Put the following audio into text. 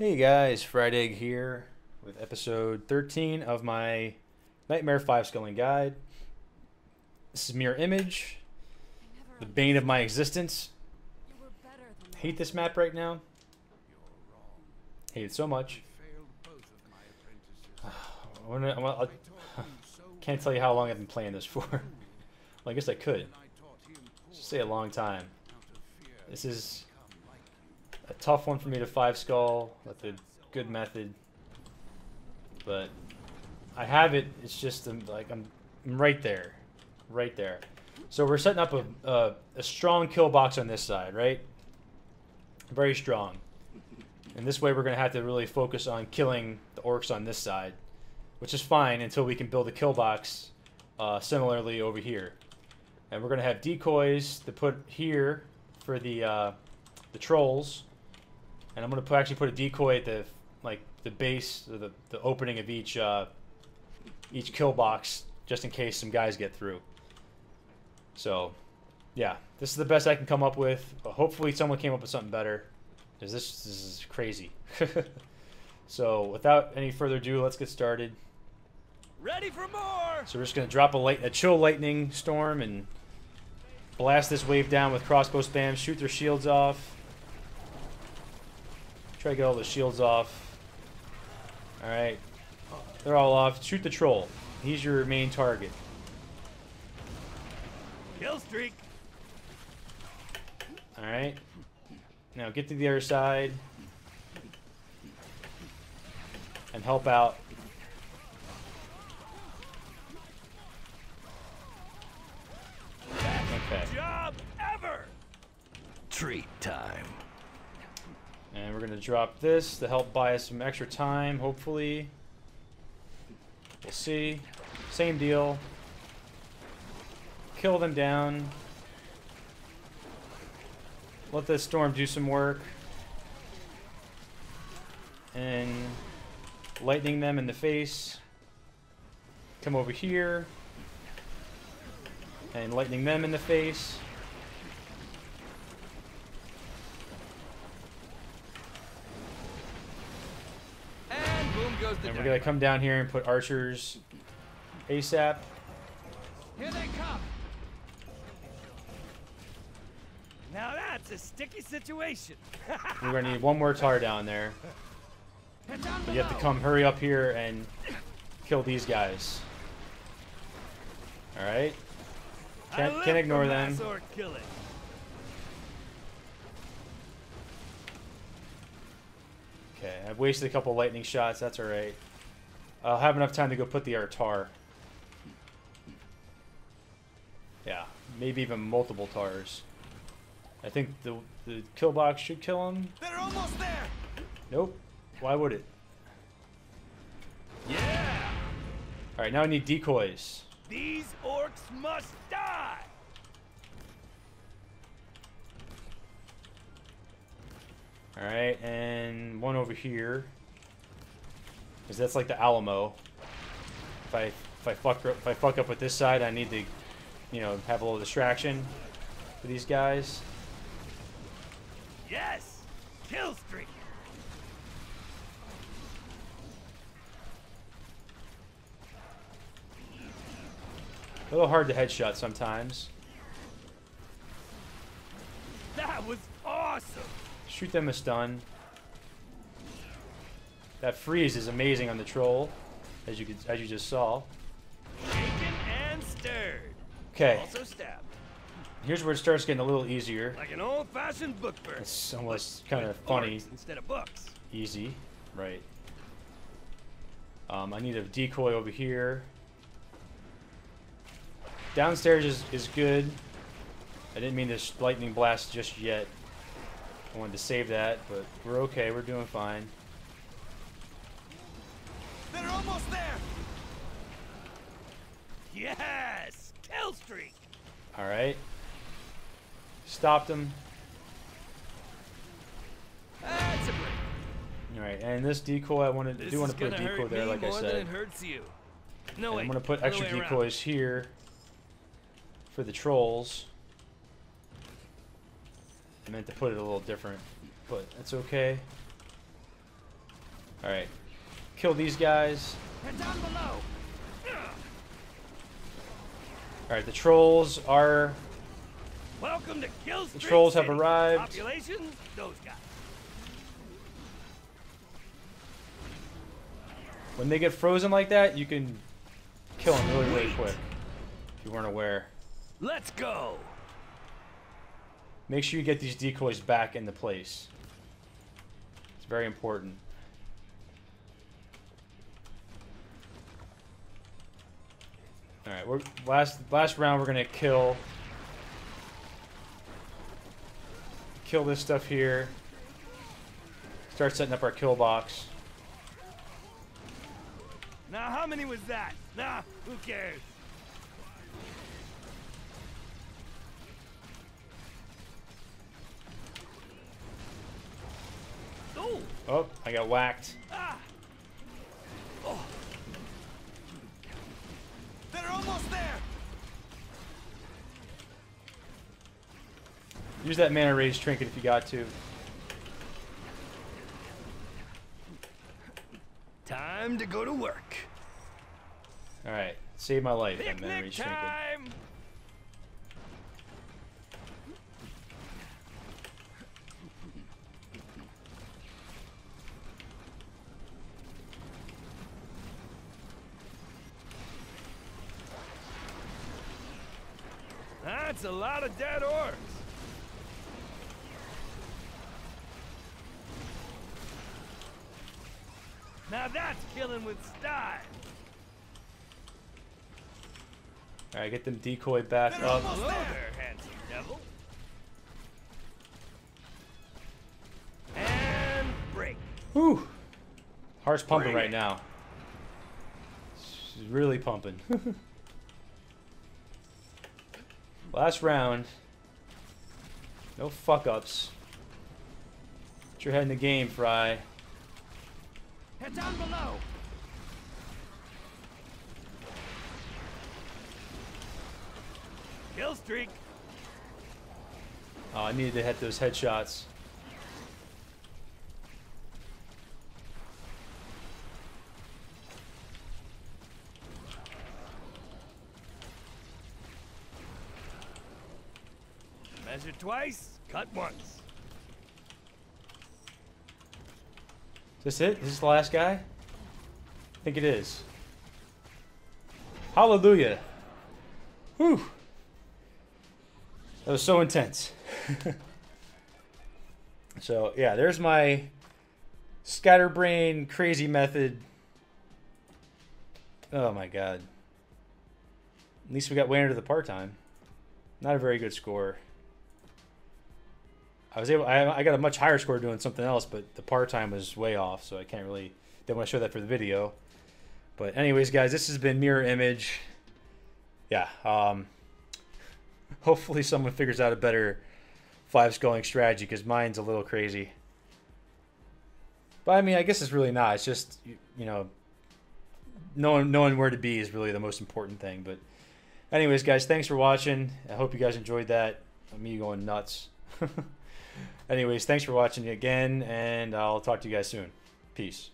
Hey guys, Fryedegg here with episode 13 of my Nightmare 5 Skulling Guide. This is Mirror Image, the bane of my existence. Hate this map right now. Hate it so much. I can't tell you how long I've been playing this for. well, I guess I could. Say a long time. This is tough one for me to five skull with a good method, but I have it. It's just um, like I'm, I'm right there, right there. So we're setting up a, a a strong kill box on this side, right? Very strong. And this way we're gonna have to really focus on killing the orcs on this side, which is fine until we can build a kill box uh, similarly over here. And we're gonna have decoys to put here for the uh, the trolls and I'm gonna put, actually put a decoy at the like the base, or the the opening of each uh, each kill box, just in case some guys get through. So, yeah, this is the best I can come up with. But hopefully, someone came up with something better, because this, this is crazy. so, without any further ado, let's get started. Ready for more! So we're just gonna drop a light, a chill lightning storm, and blast this wave down with crossbow spam. Shoot their shields off. Try to get all the shields off. All right, they're all off. Shoot the troll. He's your main target. Kill streak! All right. Now get to the other side and help out. Okay. Job ever! Treat time. And we're going to drop this to help buy us some extra time, hopefully. We'll see. Same deal. Kill them down. Let this storm do some work. And lightning them in the face. Come over here. And lightning them in the face. And boom goes the And we're gonna come down here and put archers ASAP. Here they come! Now that's a sticky situation. We're gonna need one more tar down there. But you have to come hurry up here and kill these guys. Alright? Can't, can't ignore them. Okay, I've wasted a couple lightning shots, that's alright. I'll have enough time to go put the Artar. Yeah, maybe even multiple tars. I think the the kill box should kill him. They're almost there! Nope. Why would it? Yeah! Alright, now I need decoys. These orcs must die! Alright, and one over here. Because that's like the Alamo. If I if I fuck up, if I fuck up with this side, I need to, you know, have a little distraction for these guys. Yes! Kill streak! A little hard to headshot sometimes. That was awesome! Shoot them a stun. That freeze is amazing on the troll, as you could, as you just saw. Okay, Also stabbed. here's where it starts getting a little easier. Like an old-fashioned book burn. It's almost kind of funny. Instead of books. Easy, right. Um, I need a decoy over here. Downstairs is, is good. I didn't mean this lightning blast just yet. I wanted to save that, but we're okay. We're doing fine. They're almost there! Yes! Kill streak! All right. Stopped him. That's a break. All right, and this decoy, I wanted This do want to put a decoy there, like I said. hurts you. No way. I'm gonna put extra way around. decoys here for the trolls. I meant to put it a little different, but that's okay. Alright. Kill these guys. Down below. Alright, the trolls are... Welcome to Kill Street trolls have arrived. Population, those guys. When they get frozen like that, you can kill them really, really quick. If you weren't aware. Let's go. Make sure you get these decoys back into place. It's very important. Alright, we're last last round we're gonna kill kill this stuff here. Start setting up our kill box. Now, how many was that? Nah, who cares? Oh, I got whacked. They're almost there. Use that mana raise trinket if you got to. Time to go to work. Alright, save my life, that mana raise trinket. That's a lot of dead orcs. Now that's killing with style. Alright, get them decoy back up. Hello there, handsome devil. And break. Whew. Heart's pumping Bring right now. She's really pumping. Last round. No fuck ups. Get your head in the game, Fry. Head down below. Kill streak. Oh, I needed to hit those headshots. Twice, cut once. Is this it? Is this the last guy? I think it is. Hallelujah. Whew. That was so intense. so, yeah, there's my scatterbrain crazy method. Oh my god. At least we got way under the par time. Not a very good score. I was able. I, I got a much higher score doing something else, but the par time was way off, so I can't really. Didn't want to show that for the video. But anyways, guys, this has been Mirror Image. Yeah. Um. Hopefully, someone figures out a better five skulling strategy because mine's a little crazy. But I mean, I guess it's really not. It's just you, you know, knowing knowing where to be is really the most important thing. But anyways, guys, thanks for watching. I hope you guys enjoyed that. Me going nuts. Anyways, thanks for watching again, and I'll talk to you guys soon. Peace.